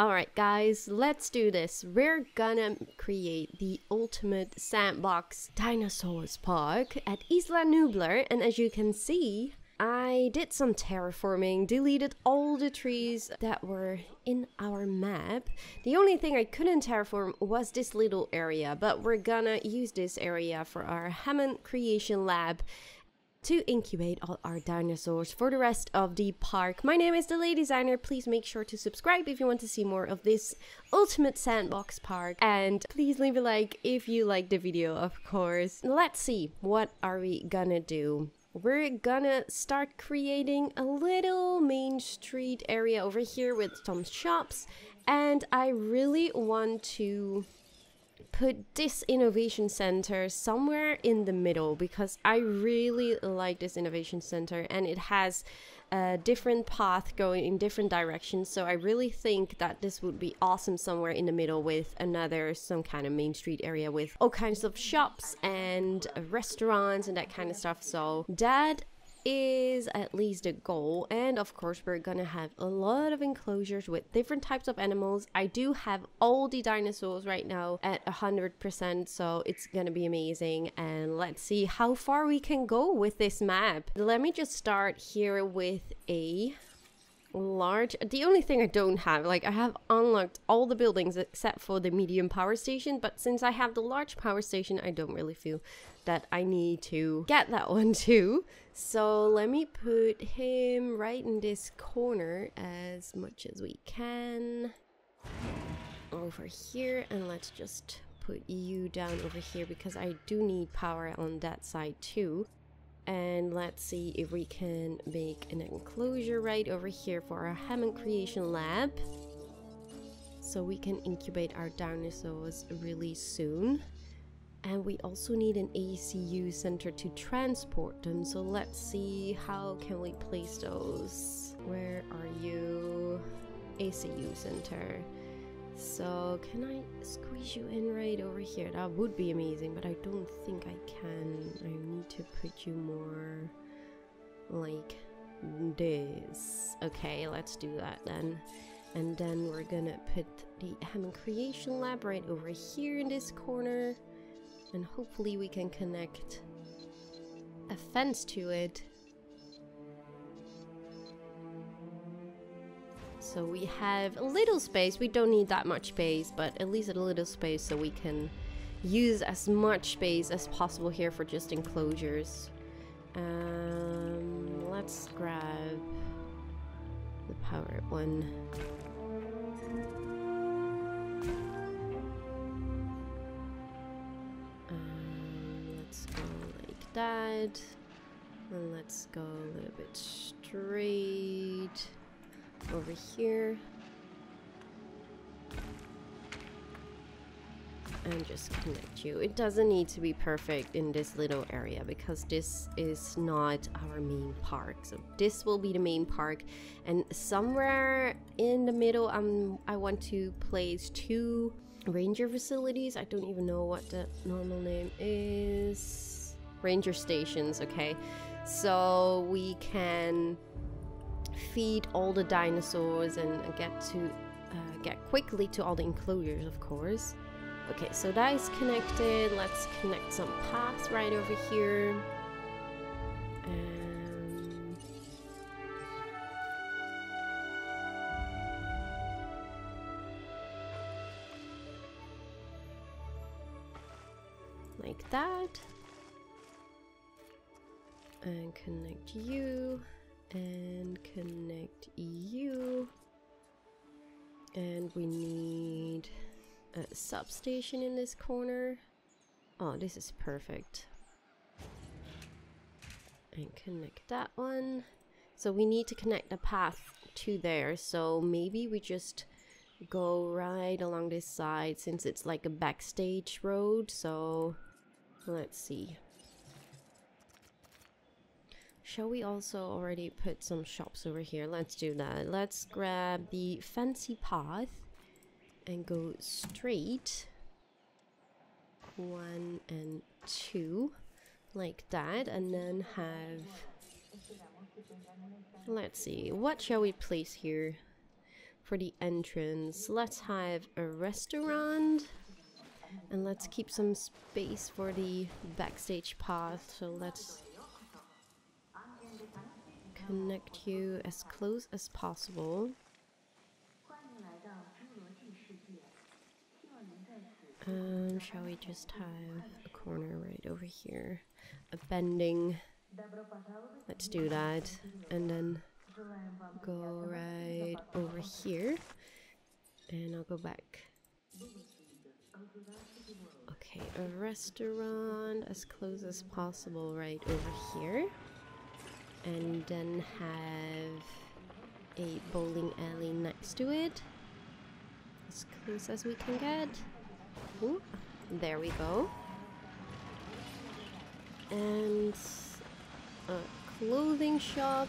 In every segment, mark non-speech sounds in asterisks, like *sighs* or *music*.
Alright guys, let's do this. We're gonna create the ultimate sandbox dinosaurs park at Isla Nublar and as you can see, I did some terraforming, deleted all the trees that were in our map. The only thing I couldn't terraform was this little area, but we're gonna use this area for our Hammond Creation Lab to incubate all our dinosaurs for the rest of the park. My name is DeLadysigner. Please make sure to subscribe if you want to see more of this ultimate sandbox park. And please leave a like if you like the video, of course. Let's see, what are we gonna do? We're gonna start creating a little main street area over here with some shops. And I really want to put this innovation center somewhere in the middle because I really like this innovation center and it has a different path going in different directions. So I really think that this would be awesome somewhere in the middle with another some kind of main street area with all kinds of shops and restaurants and that kind of stuff. So that is at least a goal and of course we're gonna have a lot of enclosures with different types of animals. I do have all the dinosaurs right now at 100% so it's gonna be amazing and let's see how far we can go with this map. Let me just start here with a large the only thing i don't have like i have unlocked all the buildings except for the medium power station but since i have the large power station i don't really feel that i need to get that *laughs* one too so let me put him right in this corner as much as we can. Over here and let's just put you down over here because i do need power on that side too. And let's see if we can make an enclosure right over here for our Hammond Creation Lab. So we can incubate our dinosaurs really soon and we also need an ACU center to transport them so let's see how can we place those where are you ACU center so can I squeeze you in right over here? That would be amazing, but I don't think I can. I need to put you more like this. Okay, let's do that then. And then we're gonna put the Hammond Creation Lab right over here in this corner. And hopefully we can connect a fence to it So we have a little space. We don't need that much space, but at least a little space so we can use as much space as possible here for just enclosures. Um, let's grab the power one. That. And let's go a little bit straight over here. And just connect you. It doesn't need to be perfect in this little area because this is not our main park. So this will be the main park and somewhere in the middle um, I want to place two ranger facilities. I don't even know what the normal name is. Ranger stations, okay. So we can feed all the dinosaurs and get to uh, get quickly to all the enclosures, of course. Okay, so that is connected. Let's connect some paths right over here. Like that. And connect you and connect EU and we need a substation in this corner. Oh this is perfect. And connect that one. So we need to connect the path to there. So maybe we just go right along this side since it's like a backstage road. So let's see Shall we also already put some shops over here? Let's do that. Let's grab the fancy path and go straight. One and two. Like that. And then have... Let's see. What shall we place here? for the entrance, let's have a restaurant. And let's keep some space for the backstage path. So let's connect you as close as possible. Um, shall we just have a corner right over here? A bending. Let's do that. And then go right over here. And I'll go back. Okay, a restaurant as close as possible right over here. And then have a bowling alley next to it. As close as we can get. Ooh, there we go. And a clothing shop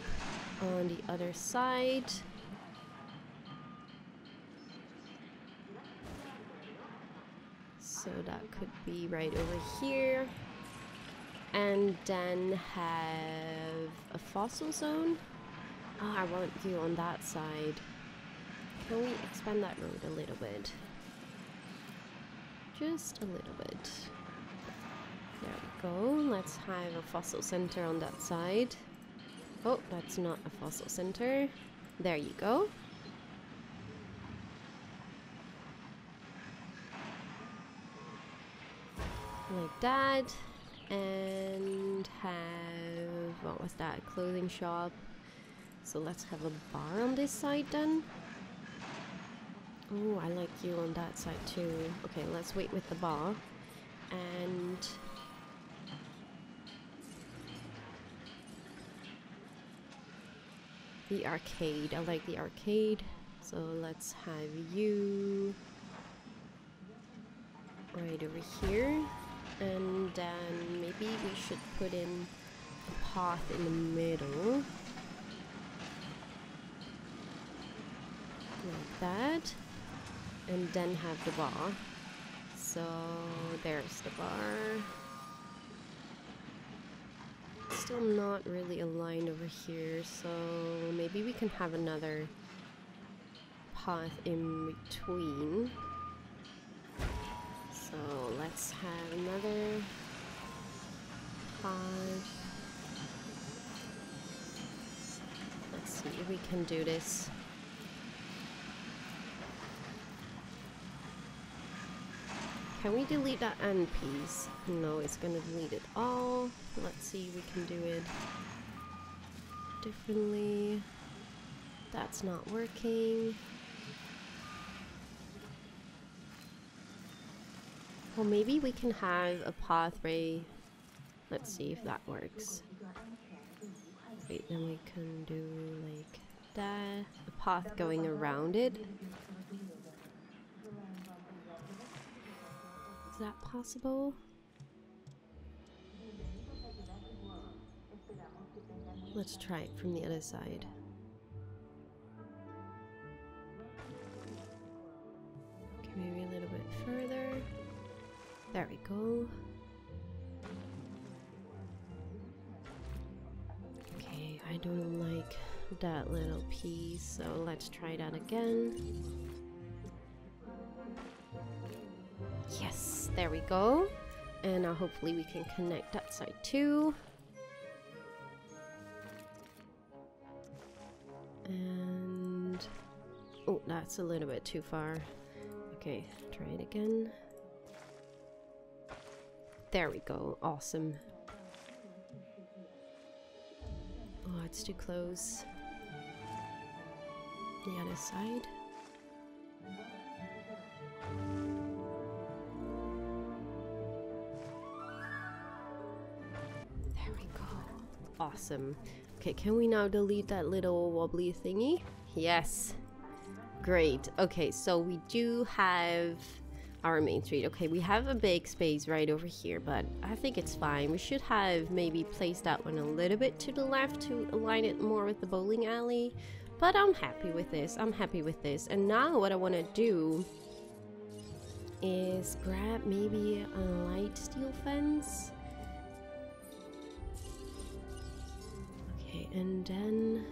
on the other side. So that could be right over here. And then have a fossil zone. Oh, I want you on that side. Can we expand that road a little bit? Just a little bit. There we go. Let's have a fossil center on that side. Oh, that's not a fossil center. There you go. Like that. And have, what was that, clothing shop. So let's have a bar on this side then. Oh, I like you on that side too. Okay, let's wait with the bar. And... The arcade. I like the arcade. So let's have you... Right over here. And then maybe we should put in a path in the middle. Like that and then have the bar. So there's the bar. Still not really aligned over here, so maybe we can have another path in between. So let's have another five. Let's see if we can do this. Can we delete that end piece? No, it's gonna delete it all. Let's see we can do it differently. That's not working. Well, maybe we can have a pathway. Let's see if that works. Wait, then we can do like that. A path going around it. Is that possible? Let's try it from the other side. Okay, maybe a little bit further. There we go. Okay, I don't like that little piece, so let's try that again. Yes, there we go. And now hopefully we can connect that side too. And... Oh, that's a little bit too far. Okay, try it again. There we go. Awesome. Oh, it's too close. The other side. There we go. Awesome. Okay, can we now delete that little wobbly thingy? Yes. Great. Okay, so we do have our main street. Okay, we have a big space right over here, but I think it's fine. We should have maybe placed that one a little bit to the left to align it more with the bowling alley. But I'm happy with this. I'm happy with this. And now what I want to do is grab maybe a light steel fence Okay, and then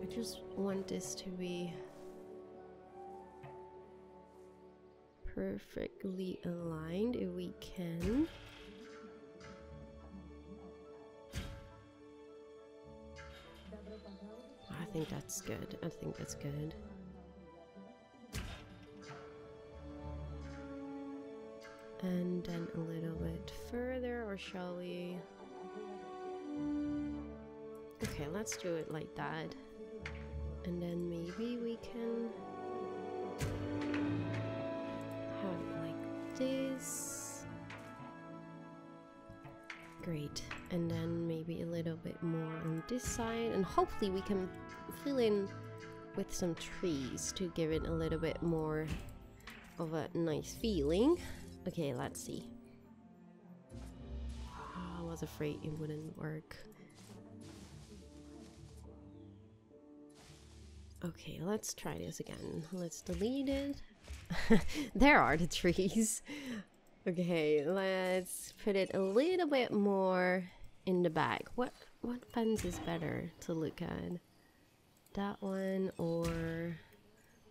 I just want this to be perfectly aligned if we can. I think that's good. I think that's good. And then a little bit further, or shall we? Okay, let's do it like that. And then maybe we can this. Great. And then maybe a little bit more on this side. And hopefully we can fill in with some trees to give it a little bit more of a nice feeling. Okay, let's see. Ah, I was afraid it wouldn't work. Okay, let's try this again. Let's delete it. *laughs* there are the trees. Okay, let's put it a little bit more in the back. What what fence is better to look at? That one or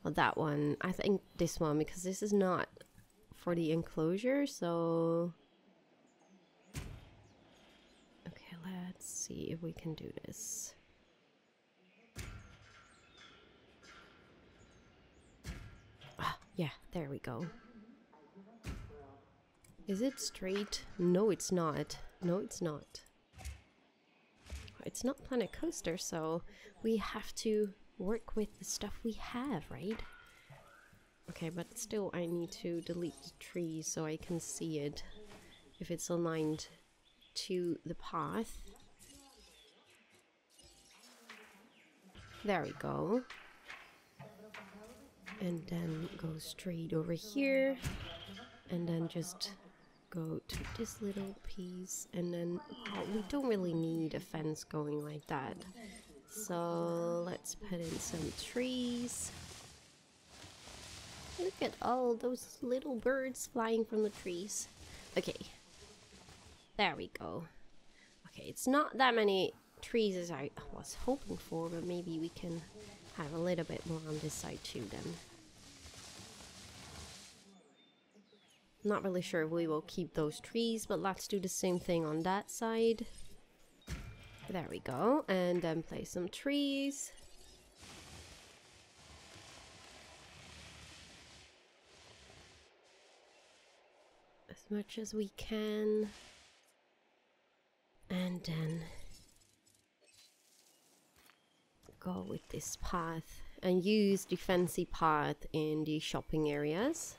well, that one? I think this one because this is not for the enclosure, so Okay, let's see if we can do this. Yeah, there we go. Is it straight? No, it's not. No, it's not. It's not Planet Coaster, so we have to work with the stuff we have, right? Okay, but still I need to delete the tree so I can see it if it's aligned to the path. There we go and then go straight over here and then just go to this little piece and then oh, we don't really need a fence going like that. So let's put in some trees. Look at all those little birds flying from the trees. Okay. There we go. Okay it's not that many trees as I was hoping for but maybe we can have a little bit more on this side too then Not really sure if we will keep those trees, but let's do the same thing on that side. There we go. And then place some trees. As much as we can. And then go with this path and use the fancy path in the shopping areas.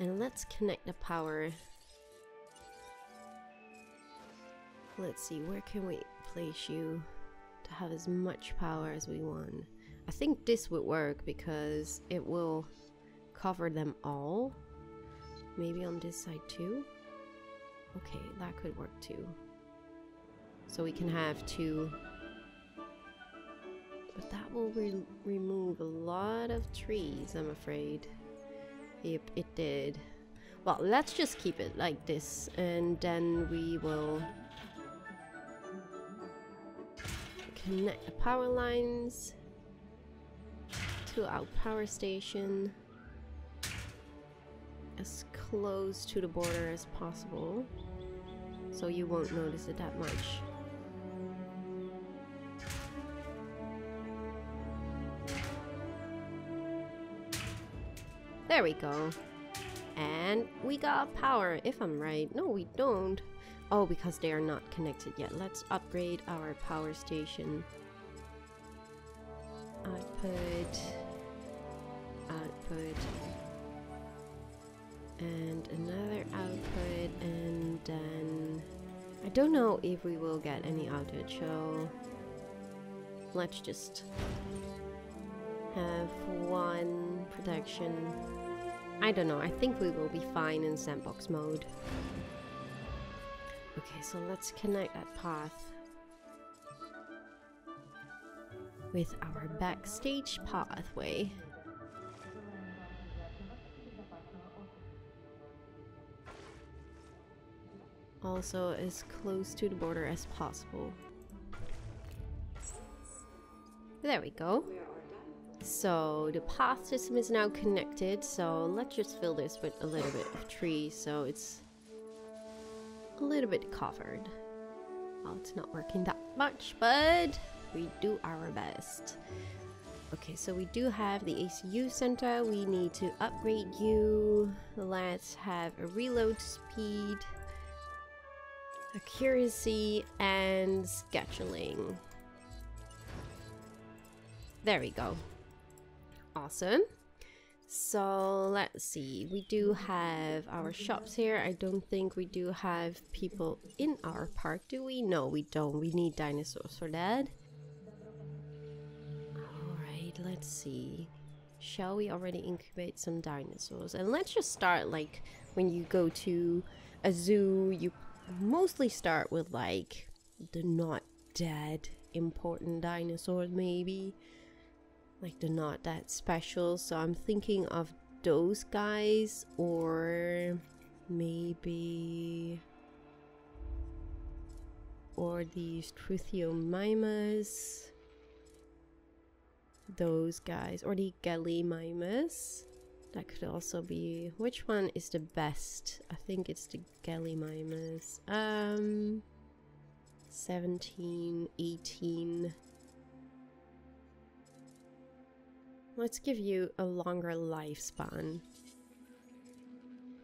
And let's connect the power. Let's see, where can we place you to have as much power as we want? I think this would work because it will cover them all. Maybe on this side too? Okay, that could work too. So we can have two. But that will re remove a lot of trees, I'm afraid. Yep, it did. Well, let's just keep it like this and then we will connect the power lines to our power station as close to the border as possible so you won't notice it that much. There we go. And we got power, if I'm right. No, we don't. Oh, because they are not connected yet. Let's upgrade our power station. Output. Output. And another output. And then... I don't know if we will get any outage, so... Let's just have one protection I don't know, I think we will be fine in sandbox mode. Okay, so let's connect that path with our backstage pathway. Also as close to the border as possible. There we go. So the path system is now connected. So let's just fill this with a little bit of trees so it's a little bit covered. Well, it's not working that much, but we do our best. Okay, so we do have the ACU center. We need to upgrade you. Let's have a reload speed, accuracy, and scheduling. There we go. Awesome. So let's see. We do have our shops here. I don't think we do have people in our park, do we? No, we don't. We need dinosaurs for that. Alright, let's see. Shall we already incubate some dinosaurs? And let's just start like when you go to a zoo, you mostly start with like the not dead important dinosaurs maybe like they're not that special. So i'm thinking of those guys or maybe or these Struthiomimus those guys or the Gallimimus that could also be which one is the best? I think it's the Gallimimus um 17 18 Let's give you a longer lifespan.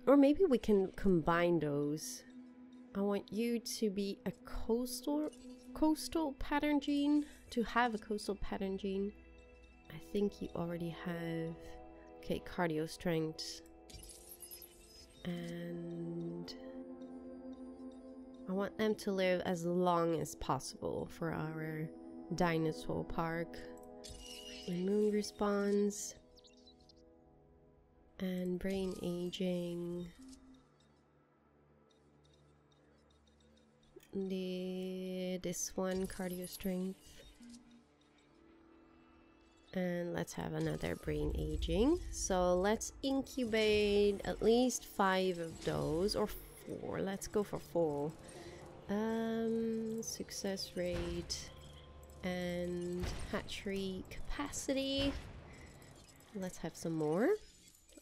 Or maybe we can combine those. I want you to be a coastal coastal pattern gene. To have a coastal pattern gene. I think you already have okay cardio strength and I want them to live as long as possible for our dinosaur park immune response and brain aging. The this one cardio strength. And let's have another brain aging. So let's incubate at least five of those or four. Let's go for four. Um success rate and hatchery capacity. Let's have some more.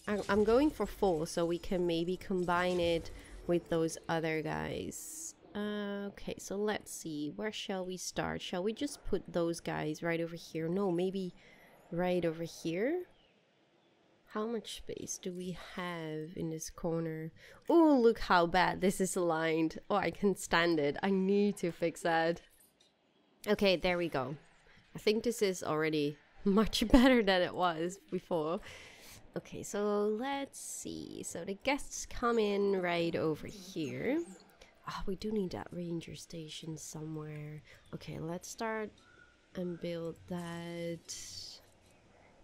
I'm going for four, so we can maybe combine it with those other guys. Uh, okay, so let's see. Where shall we start? Shall we just put those guys right over here? No, maybe right over here? How much space do we have in this corner? Oh, look how bad this is aligned. Oh, I can stand it. I need to fix that. Okay, there we go. I think this is already *laughs* much better than it was before. Okay, so let's see. So the guests come in right over here. Oh, we do need that ranger station somewhere. Okay, let's start and build that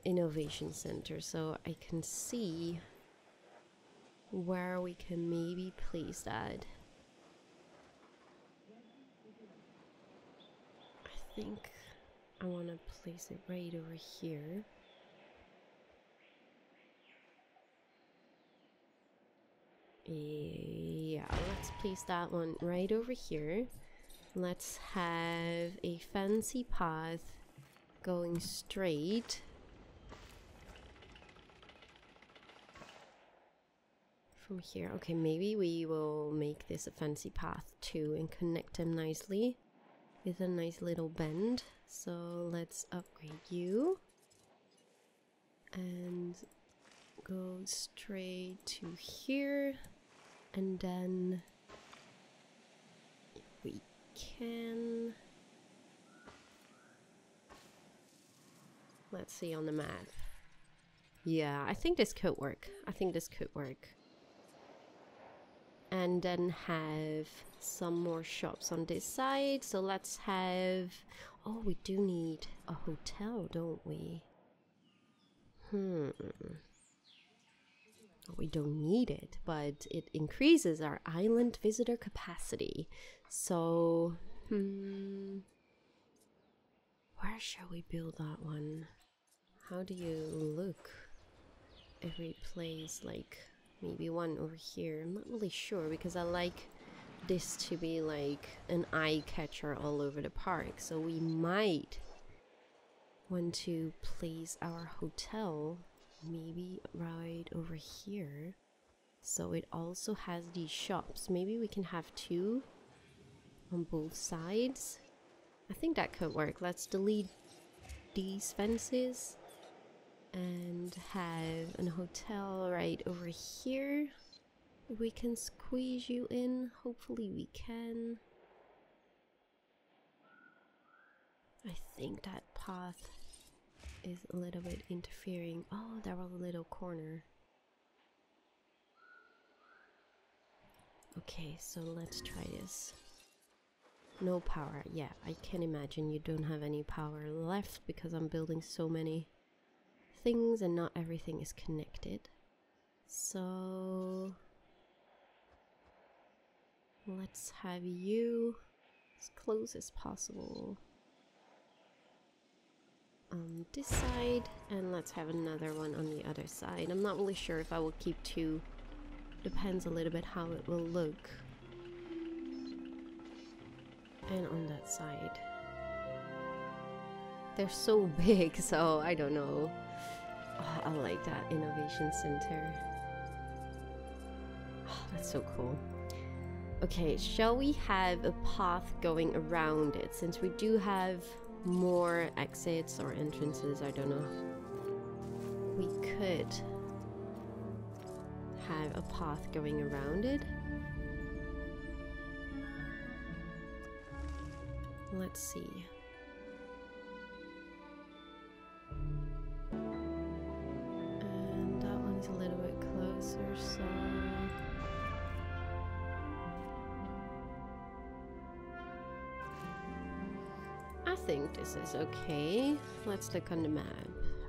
innovation center so I can see where we can maybe place that. I think I want to place it right over here. Yeah, let's place that one right over here. Let's have a fancy path going straight. From here. Okay, maybe we will make this a fancy path too and connect them nicely with a nice little bend. So let's upgrade you and go straight to here. And then we can let's see on the map. Yeah I think this could work. I think this could work and then have some more shops on this side. So let's have oh we do need a hotel don't we? Hmm. We don't need it but it increases our island visitor capacity. So hmm. Where shall we build that one? How do you look? Every place like maybe one over here. I'm not really sure because I like this to be like an eye catcher all over the park. So we might want to place our hotel maybe right over here. So it also has these shops. Maybe we can have two on both sides. I think that could work. Let's delete these fences and have a hotel right over here. We can squeeze you in. Hopefully we can. I think that path is a little bit interfering. Oh, there was a little corner. Okay, so let's try this. No power. Yeah, I can imagine you don't have any power left because I'm building so many things and not everything is connected. So let's have you as close as possible on this side and let's have another one on the other side. I'm not really sure if I will keep two. Depends a little bit how it will look. And on that side. They're so *laughs* big, so I don't know. Oh, I like that innovation center. Oh, that's so cool. Okay, shall we have a path going around it since we do have more exits or entrances, I don't know. We could have a path going around it. Let's see. Think this is okay. Let's look on the map.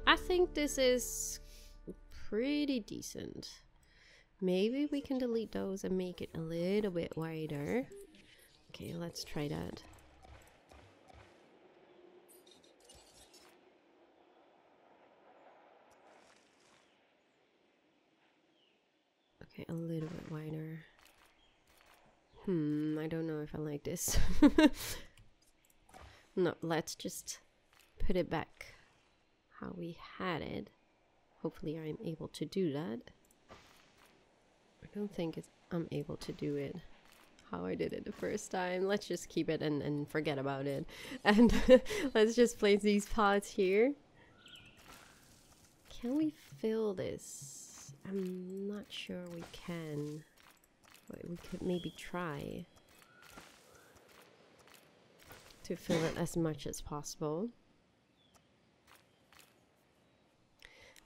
I think this is pretty decent. Maybe we can delete those and make it a little bit wider. Okay, let's try that. Okay, a little bit wider. Hmm, I don't know if I like this. *laughs* no, let's just put it back how we had it. Hopefully I'm able to do that. I don't think I'm able to do it how I did it the first time. Let's just keep it and, and forget about it. *laughs* And *laughs* let's just place these pots here. Can we fill this? I'm not sure we can. But we could maybe try to fill it as much as possible.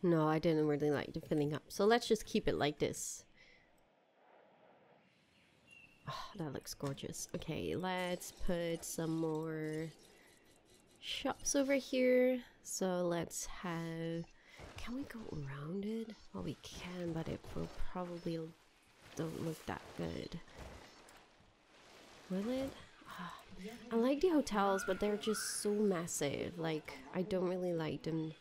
No, I didn't really like the filling up. So let's just keep it like this. Oh, that looks gorgeous. Okay, let's put some more shops over here. So let's have... Can we go around it? Well, we can, but it will probably don't look that good. Will it? Oh, I like the hotels, but they're just so massive. Like, I don't really like them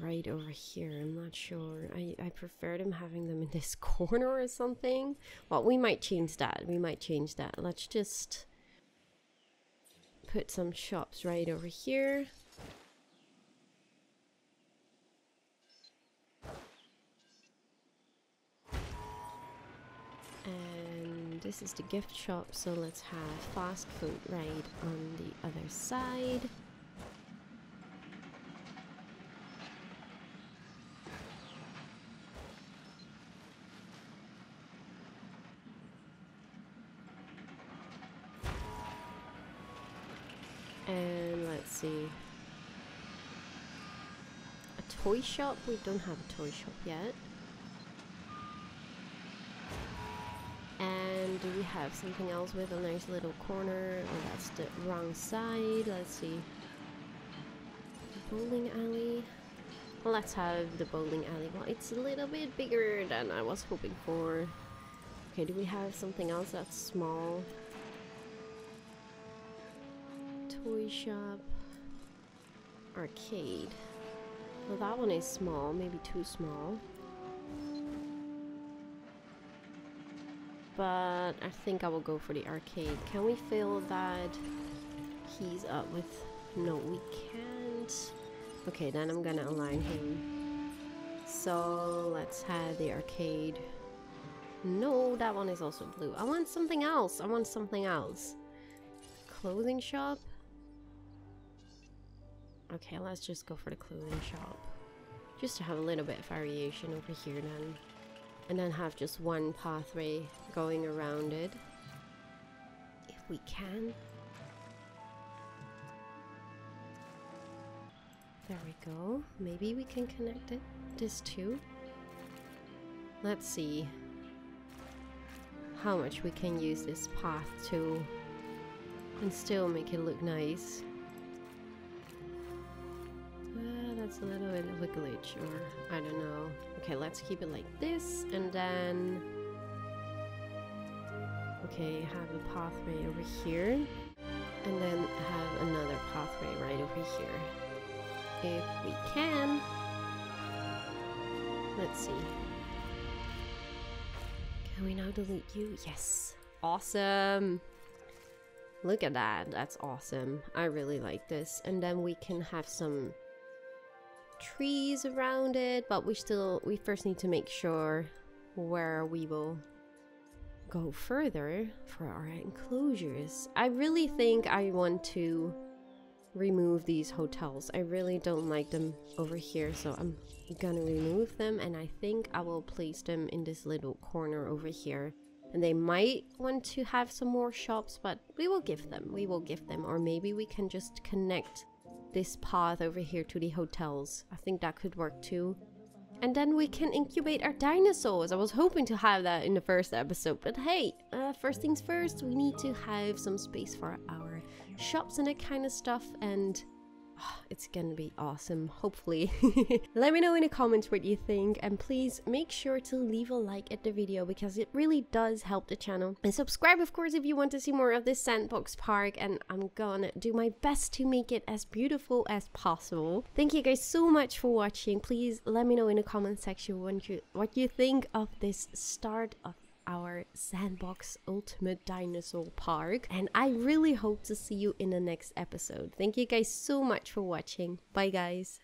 right over here. I'm not sure. I, I prefer them having them in this *laughs* corner or something. Well, we might change that. We might change that. Let's just put some shops right over here. This is the gift shop, so let's have fast food right on the other side. And let's see. A toy shop? We don't have a toy shop yet. And do we have something else with a nice little corner? Oh, that's the wrong side. Let's see. Bowling alley. Let's have the bowling alley. Well, it's a little bit bigger than I was hoping for. Okay, do we have something else that's small? Toy shop. Arcade. Well, that one is small. Maybe too small. But I think I will go for the arcade. Can we fill that He's up with No, we can't. Okay, then I'm gonna align him. So let's have the arcade. No, that one is also blue. I want something else. I want something else. Clothing shop? Okay, let's just go for the clothing shop. Just to have a little bit of variation over here then. And then have just one pathway going around it. If we can. There we go. Maybe we can connect it. This too. Let's see how much we can use this path to and still make it look nice. Uh, that's a little bit of a glitch or I don't know. Okay, let's keep it like this and then okay, have a pathway over here and then have another pathway right over here. If we can. Let's see. Can we now delete you? Yes. Awesome. Look at that. That's awesome. I really like this. And then we can have some trees around it, but we still, we first need to make sure where we will go further for our enclosures. I really think I want to remove these hotels. I really don't like them over here, so I'm gonna remove them and I think I will place them in this little corner over here. And they might want to have some more shops, but we will give them. We will give them. Or maybe we can just connect this path over here to the hotels. I think that could work too. And then we can incubate our dinosaurs. I was hoping to have that in the first episode, but hey, uh, first things first, we need to have some space for our shops and that kind of stuff and *sighs* it's gonna be awesome hopefully. *laughs* Let me know in the comments what you think and please make sure to leave a like at the video because it really does help the channel. And subscribe of course if you want to see more of this sandbox park and i'm gonna do my best to make it as beautiful as possible. Thank you guys so much for watching. Please let me know in the comment section what you what you think of this start of our Sandbox Ultimate Dinosaur Park. And I really hope to see you in the next episode. Thank you guys so much for watching. Bye, guys.